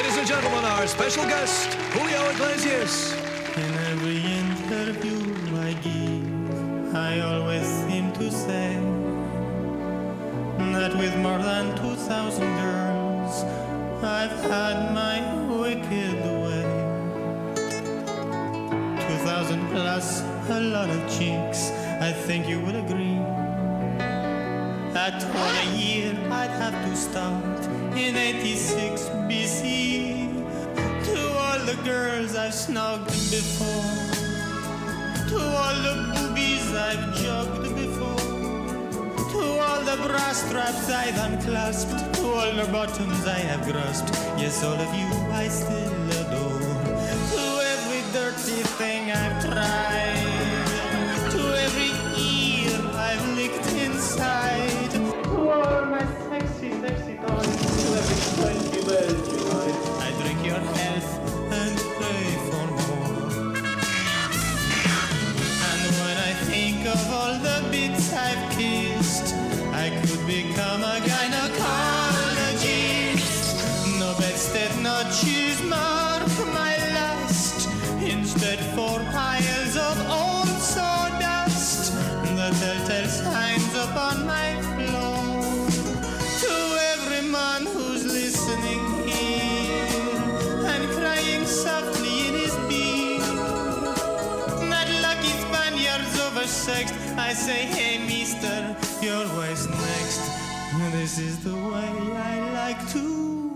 Ladies and gentlemen, our special guest, Julio Iglesias. In every interview I give, I always seem to say that with more than 2,000 girls, I've had my wicked way. 2,000 plus a lot of chicks, I think you would agree. At one a year, I'd have to start in 86 BC. Girls I've snogged before, to all the boobies I've jogged before, to all the brass straps I've unclasped, to all the bottoms I have grasped. Yes, all of you I still adore. To every dirty thing I've all the bits I've kissed, I could become a gynecologist. No bedstead, no cheese mark my last. Instead, four piles of old sawdust. The telltale signs upon my Oversexed. I say, hey, mister, you're always next. This is the way I like to.